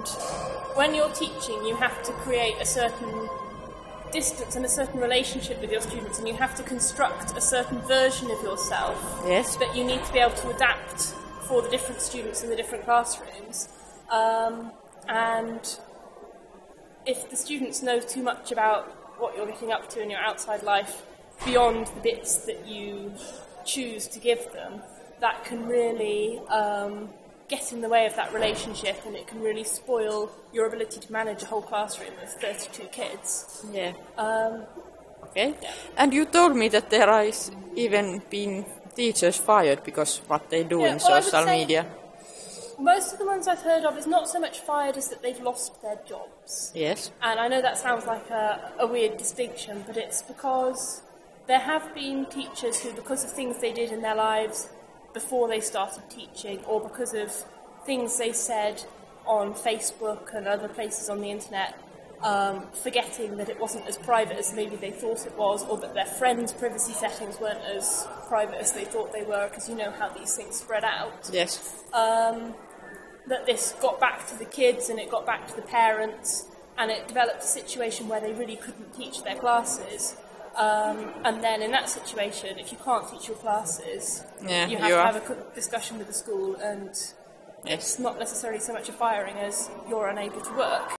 And when you're teaching, you have to create a certain distance and a certain relationship with your students, and you have to construct a certain version of yourself Yes. that you need to be able to adapt for the different students in the different classrooms. Um, and if the students know too much about what you're getting up to in your outside life beyond the bits that you choose to give them, that can really um, get in the way of that relationship and it can really spoil your ability to manage a whole classroom of 32 kids. Yeah. Um, Okay. And you told me that there is even been teachers fired because what they do Yeah, in well, social media. most of the ones I've heard of is not so much fired as that they've lost their jobs. Yes. And I know that sounds like a, a weird distinction, but it's because there have been teachers who, because of things they did in their lives before they started teaching, or because of things they said on Facebook and other places on the internet, um, forgetting that it wasn't as private as maybe they thought it was, or that their friends' privacy settings weren't as private as they thought they were, because you know how these things spread out Yes. um, that this got back to the kids and it got back to the parents and it developed a situation where they really couldn't teach their classes. Um, and then in that situation, if you can't teach your classes, Yeah, you have to have a discussion with the school and Yes. it's not necessarily so much a firing as you're unable to work.